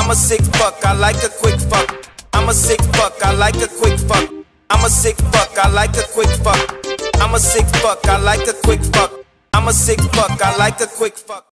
I'm a sick fuck, I like a quick fuck. I'm a sick fuck, I like a quick fuck. I'm a sick fuck, I like a quick fuck. I'm a sick fuck, I like a quick fuck. I'm a sick fuck, I like a quick fuck.